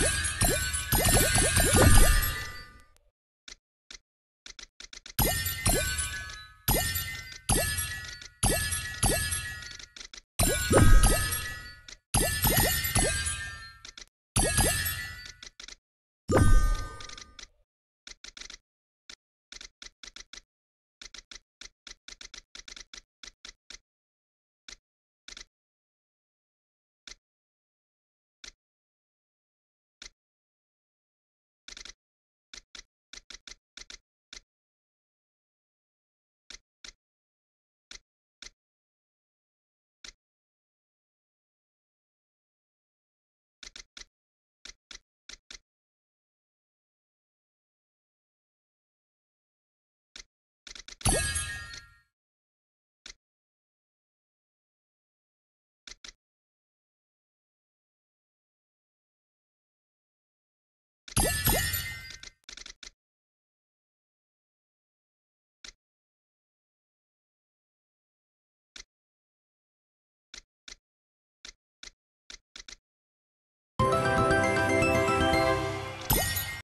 Yeah.